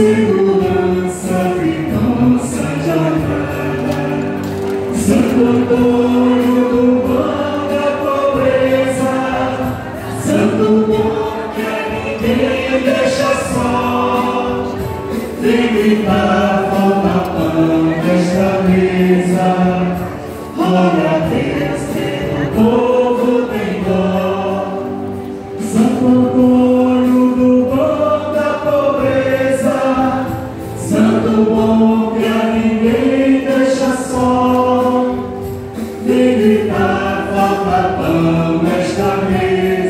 segurança e nossa jornada. Santo Antônio do pão da é pobreza, Santo bom que a ninguém deixa só. Vem dar forma pão desta mesa, glória a Deus pelo povo. dar pão nesta mesa.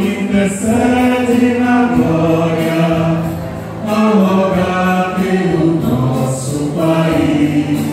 in the surging of glory.